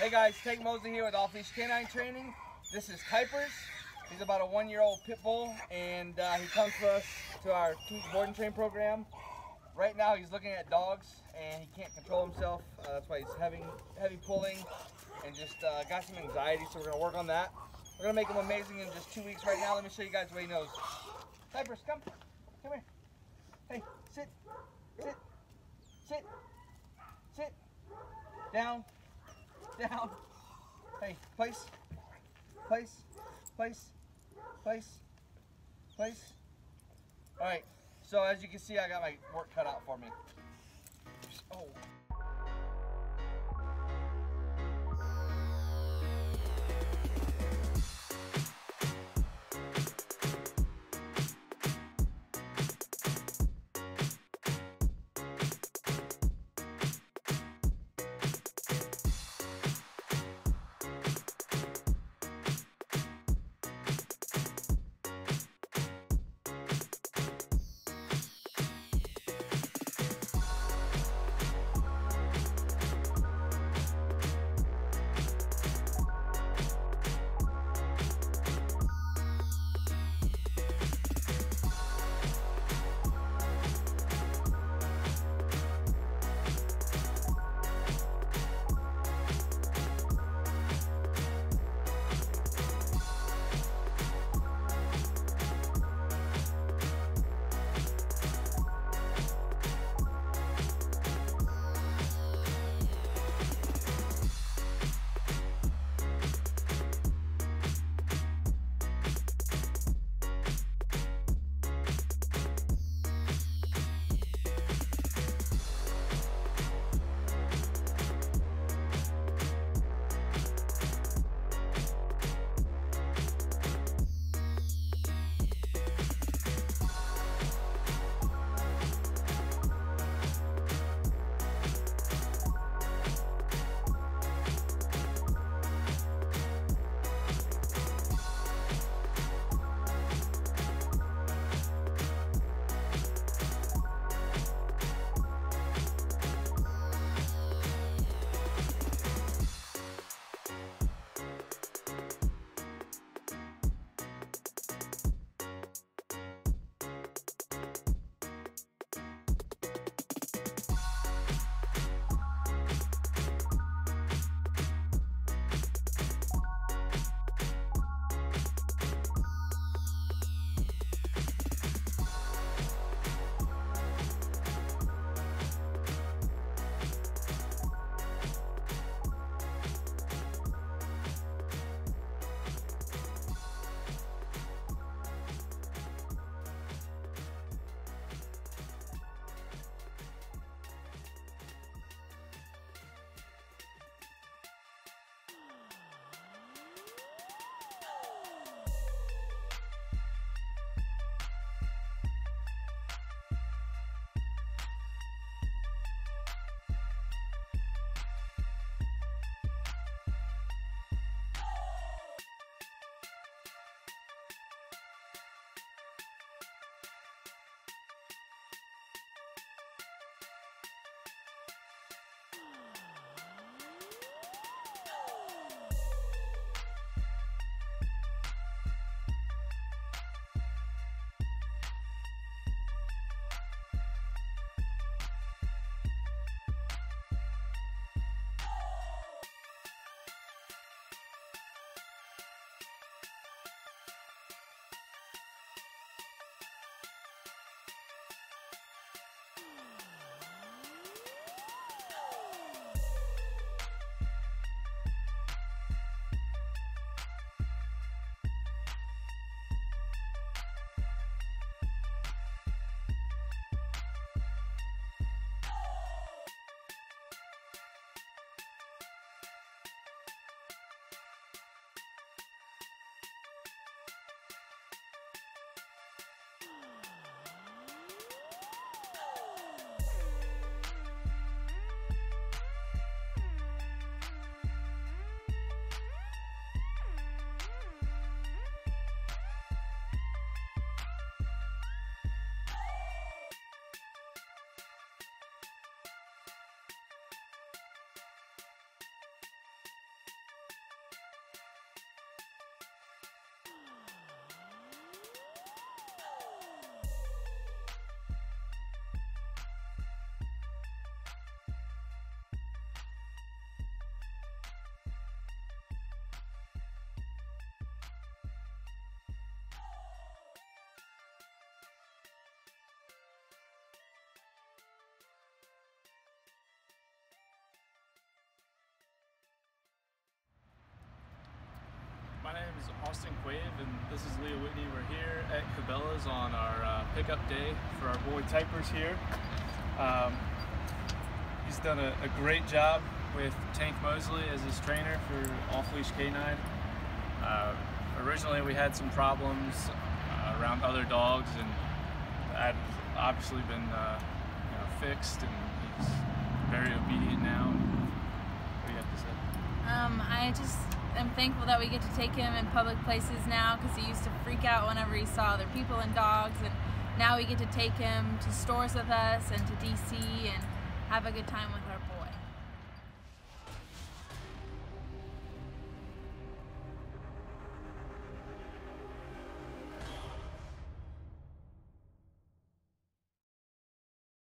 Hey guys, Tank Mosley here with Off Leash Canine Training. This is Tipers. He's about a one-year-old pit bull, and uh, he comes to us to our board and train program. Right now, he's looking at dogs, and he can't control himself. Uh, that's why he's having heavy pulling and just uh, got some anxiety. So we're gonna work on that. We're gonna make him amazing in just two weeks. Right now, let me show you guys what he knows. Tipers, come, come here. Hey, sit, sit, sit, sit, down, down. Hey, place, place, place, place, place. All right, so as you can see, I got my work cut out for me. Oh. Is Austin Quave and this is Leah Whitney. We're here at Cabela's on our uh, pickup day for our boy Tipers here. Um, he's done a, a, great job with Tank Mosley as his trainer for Off Leash K9. Uh, originally we had some problems uh, around other dogs and that obviously been uh, you know, fixed and he's very obedient now. What do you have to say? Um, I just am thankful that we get to take him in public places now because he used to freak out whenever he saw other people and dogs and now we get to take him to stores with us and to DC and have a good time with our